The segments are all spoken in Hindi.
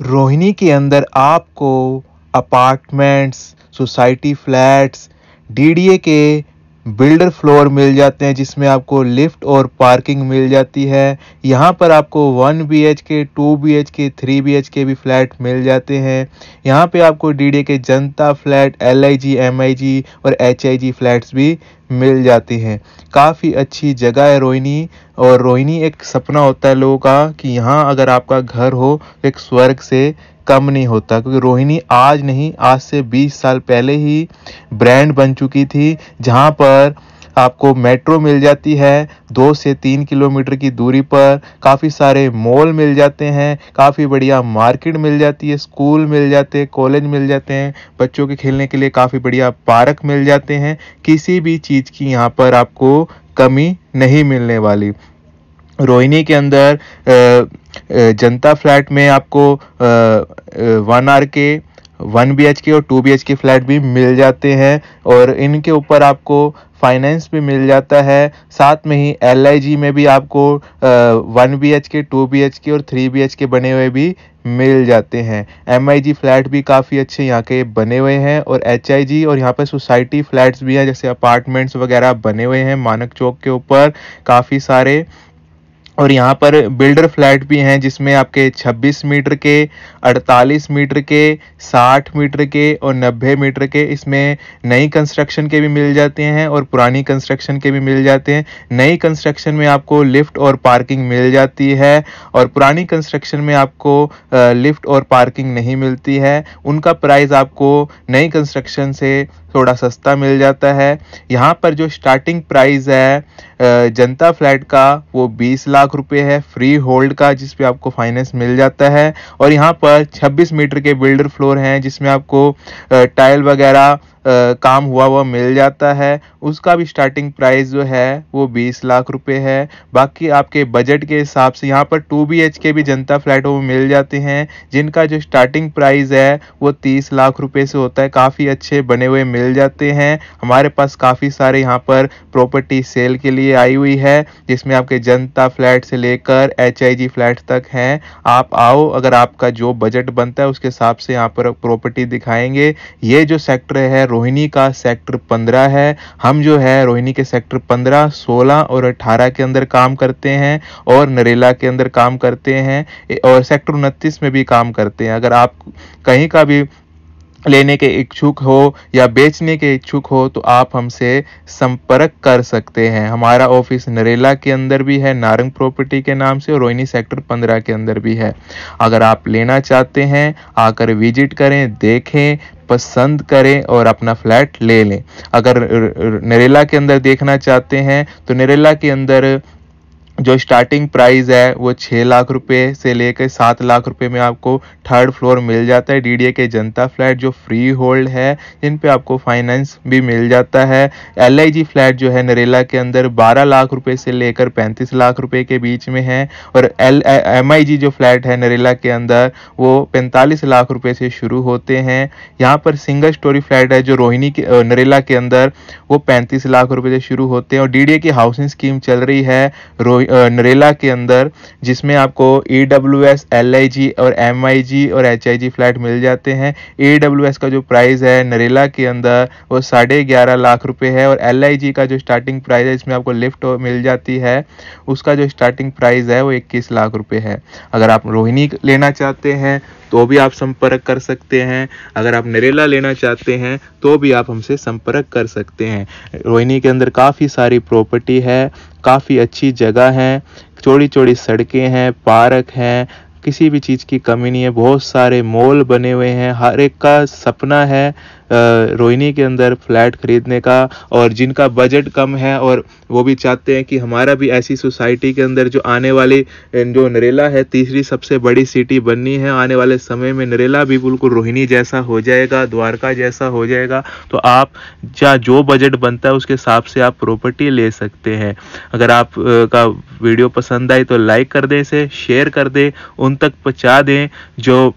रोहिणी के अंदर आपको अपार्टमेंट्स सोसाइटी फ्लैट्स डीडीए के बिल्डर फ्लोर मिल जाते हैं, जिसमें आपको लिफ्ट और पार्किंग मिल जाती है। यहाँ पर आपको one B H K two B H K three B H K भी फ्लैट मिल जाते हैं। यहाँ पे आपको डीडीए के जनता flat L I G M I G और एच आई जी फ्लैट्स भी मिल जाती हैं। काफ़ी अच्छी जगह है रोहिणी, और रोहिणी एक सपना होता है लोगों का कि यहाँ अगर आपका घर हो एक स्वर्ग से कम नहीं होता, क्योंकि रोहिणी आज नहीं, आज से 20 साल पहले ही ब्रांड बन चुकी थी, जहाँ पर आपको मेट्रो मिल जाती है, दो से तीन किलोमीटर की दूरी पर। काफ़ी सारे मॉल मिल जाते हैं, काफ़ी बढ़िया मार्केट मिल जाती है, स्कूल मिल जाते हैं, कॉलेज मिल जाते हैं, बच्चों के खेलने के लिए काफ़ी बढ़िया पार्क मिल जाते हैं। किसी भी चीज़ की यहाँ पर आपको कमी नहीं मिलने वाली। रोहिणी के अंदर जनता फ्लैट में आपको one R K, one B H K और two B H K flat भी मिल जाते हैं और इनके ऊपर आपको फाइनेंस भी मिल जाता है। साथ में ही एल आई जी में भी आपको one B H K two B H K और थ्री बी एच के बने हुए भी मिल जाते हैं। एम आई जी फ्लैट भी काफ़ी अच्छे यहाँ के बने हुए हैं और एच आई जी और यहाँ पर सोसाइटी फ्लैट्स भी हैं, जैसे अपार्टमेंट्स वगैरह बने हुए हैं मानक चौक के ऊपर। काफ़ी सारे और यहाँ पर बिल्डर फ्लैट भी हैं, जिसमें आपके 26 मीटर के 48 मीटर के 60 मीटर के और 90 मीटर के इसमें नई कंस्ट्रक्शन के भी मिल जाते हैं और पुरानी कंस्ट्रक्शन के भी मिल जाते हैं। नई कंस्ट्रक्शन में आपको लिफ्ट और पार्किंग मिल जाती है और पुरानी कंस्ट्रक्शन में आपको लिफ्ट और पार्किंग नहीं मिलती है। उनका प्राइस आपको नई कंस्ट्रक्शन से थोड़ा सस्ता मिल जाता है। यहाँ पर जो स्टार्टिंग प्राइस है जनता फ्लैट का, वो 20 लाख रुपए है। फ्री होल्ड का जिसपे आपको फाइनेंस मिल जाता है। और यहाँ पर 26 मीटर के बिल्डर फ्लोर हैं, जिसमें आपको टाइल वगैरह काम हुआ हुआ मिल जाता है। उसका भी स्टार्टिंग प्राइस जो है, वो 20 लाख रुपए है। बाकी आपके बजट के हिसाब से यहाँ पर टू बी एच के भी जनता फ्लैट वो मिल जाते हैं। जिनका जो स्टार्टिंग प्राइस है, वो 30 लाख रुपए से होता है। काफ़ी अच्छे बने हुए मिल जाते हैं। हमारे पास काफ़ी सारे यहाँ पर प्रॉपर्टी सेल के लिए आई हुई है, जिसमें आपके जनता फ्लैट से लेकर एच फ्लैट तक हैं। आप आओ, अगर आपका जो बजट बनता है, उसके हिसाब से यहाँ पर प्रॉपर्टी दिखाएँगे। ये जो सेक्टर है रोहिणी का सेक्टर पंद्रह है। हम जो है, रोहिणी के सेक्टर पंद्रह, सोलह और अठारह के अंदर काम करते हैं और नरेला के अंदर काम करते हैं और सेक्टर उनतीस में भी काम करते हैं। अगर आप कहीं का भी लेने के इच्छुक हो या बेचने के इच्छुक हो तो आप हमसे संपर्क कर सकते हैं। हमारा ऑफ़िस नरेला के अंदर भी है, नारंग प्रॉपर्टी के नाम से, और रोहिणी सेक्टर पंद्रह के अंदर भी है। अगर आप लेना चाहते हैं, आकर विज़िट करें, देखें पसंद करें और अपना फ्लैट ले लें। अगर नरेला के अंदर देखना चाहते हैं तो नरेला के अंदर जो स्टार्टिंग प्राइस है, वो छः लाख रुपए से लेकर सात लाख रुपए में आपको थर्ड फ्लोर मिल जाता है। डीडीए के जनता फ्लैट जो फ्री होल्ड है, जिन पे आपको फाइनेंस भी मिल जाता है। एलआईजी फ्लैट जो है, नरेला के अंदर 12 लाख रुपए से लेकर 35 लाख रुपए के बीच में है। और एल एम जो फ्लैट है, नरेला के अंदर, वो पैंतालीस लाख रुपए से शुरू होते हैं। यहाँ पर सिंगल स्टोरी फ्लैट है, जो रोहिणी के नरेला के अंदर, वो पैंतीस लाख रुपये से शुरू होते हैं। और डीडीए की हाउसिंग स्कीम चल रही है, रोहि नरेला के अंदर, जिसमें आपको E W S L I G और एम आई जी और एच आई जी फ्लैट मिल जाते हैं। ई डब्ल्यू एस का जो प्राइस है नरेला के अंदर, वो साढ़े ग्यारह लाख रुपए है और एल आई जी का जो स्टार्टिंग प्राइस है इसमें आपको लिफ्ट मिल जाती है, उसका जो स्टार्टिंग प्राइस है, वो इक्कीस लाख रुपए है। अगर आप रोहिणी लेना चाहते हैं तो भी आप संपर्क कर सकते हैं। अगर आप नरेला लेना चाहते हैं तो भी आप हमसे संपर्क कर सकते हैं। रोहिणी के अंदर काफ़ी सारी प्रॉपर्टी है काफ़ी अच्छी जगह है चौड़ी चौड़ी सड़कें हैं, पार्क हैं, किसी भी चीज़ की कमी नहीं है, बहुत सारे मॉल बने हुए हैं, हर एक का सपना है रोहिणी के अंदर फ्लैट खरीदने का और जिनका बजट कम है और वो भी चाहते हैं कि हमारा भी ऐसी सोसाइटी के अंदर जो आने वाली जो नरेला है, तीसरी सबसे बड़ी सिटी बननी है, आने वाले समय में नरेला भी बिल्कुल रोहिणी जैसा हो जाएगा, द्वारका जैसा हो जाएगा तो आप जहाँ जो बजट बनता है उसके हिसाब से आप प्रॉपर्टी ले सकते हैं। अगर आप का वीडियो पसंद आए तो लाइक कर दें इसे शेयर कर दें, उन तक पहुँचा दें जो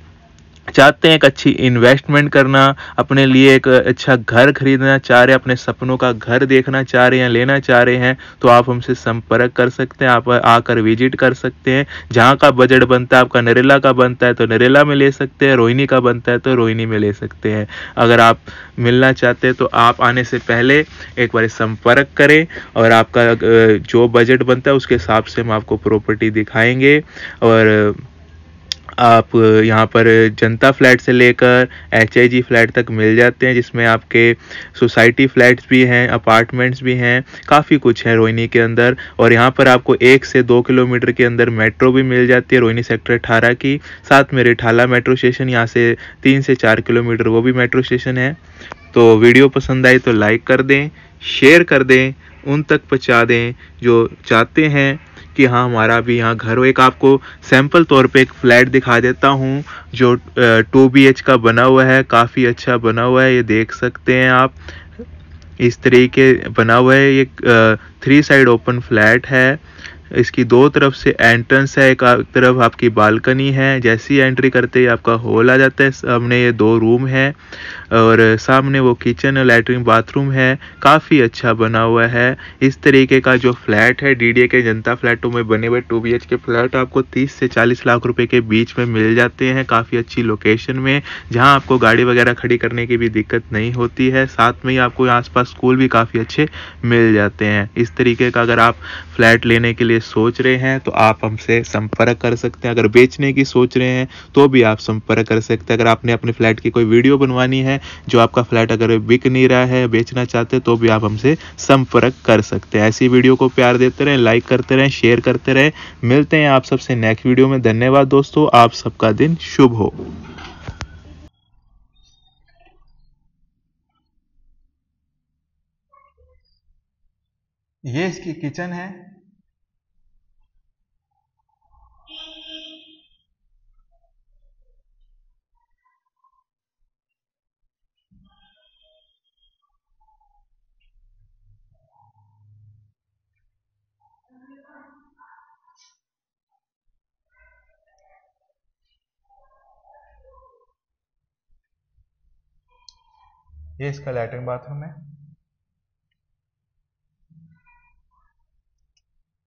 चाहते हैं एक अच्छी इन्वेस्टमेंट करना, अपने लिए एक अच्छा घर खरीदना चाह रहे हैं, अपने सपनों का घर देखना चाह रहे हैं, लेना चाह रहे हैं तो आप हमसे संपर्क कर सकते हैं, आप आकर विज़िट कर सकते हैं। जहाँ का बजट बनता है, आपका नरेला का बनता है तो नरेला में ले सकते हैं, रोहिणी का बनता है तो रोहिणी में ले सकते हैं। अगर आप मिलना चाहते हैं तो आप आने से पहले एक बार संपर्क करें और आपका जो बजट बनता है, उसके हिसाब से हम आपको प्रॉपर्टी दिखाएँगे और आप यहाँ पर जनता फ्लैट से लेकर एच आई जी फ्लैट तक मिल जाते हैं, जिसमें आपके सोसाइटी फ्लैट्स भी हैं, अपार्टमेंट्स भी हैं, काफ़ी कुछ है रोहिणी के अंदर। और यहाँ पर आपको एक से दो किलोमीटर के अंदर मेट्रो भी मिल जाती है, रोहिणी सेक्टर अठारह की। साथ में रिठाला मेट्रो स्टेशन, यहाँ से तीन से चार किलोमीटर वो भी मेट्रो स्टेशन है। तो वीडियो पसंद आई तो लाइक कर दें, शेयर कर दें, उन तक पहुँचा दें जो चाहते हैं। कि हाँ हमारा भी यहाँ घर हो। एक आपको सैंपल तौर पे एक फ्लैट दिखा देता हूँ, जो टू बी एच का बना हुआ है। काफ़ी अच्छा बना हुआ है, ये देख सकते हैं आप। इस तरीके बना हुआ है। ये थ्री साइड ओपन फ्लैट है। इसकी दो तरफ़ से एंट्रेंस है, एक तरफ़ आपकी बालकनी है, जैसी एंट्री करते ही आपका हॉल आ जाता है, सामने ये दो रूम है, और सामने वो किचन लेटरिन बाथरूम है, काफ़ी अच्छा बना हुआ है। इस तरीके का जो फ्लैट है डीडीए के जनता फ्लैटों में बने हुए टू बी के फ्लैट आपको 30 से 40 लाख रुपए के बीच में मिल जाते हैं, काफ़ी अच्छी लोकेशन में, जहाँ आपको गाड़ी वगैरह खड़ी करने की भी दिक्कत नहीं होती है। साथ में ही आपको आसपास स्कूल भी काफ़ी अच्छे मिल जाते हैं। इस तरीके का अगर आप फ्लैट लेने के लिए सोच रहे हैं तो आप हमसे संपर्क कर सकते हैं। अगर बेचने की सोच रहे हैं तो भी आप संपर्क कर सकते हैं। अगर आपने अपने फ्लैट की कोई वीडियो बनवानी है, जो आपका फ्लैट अगर बिक नहीं रहा है, बेचना चाहते तो भी आप हमसे संपर्क कर सकते हैं। ऐसी वीडियो को प्यार देते रहें, लाइक करते रहें, शेयर करते रहें। मिलते हैं आप सबसे नेक्स्ट वीडियो में। धन्यवाद दोस्तों, आप सबका दिन शुभ हो। ये इसकी किचन है। ये इसका लैट्रिन बाथरूम है।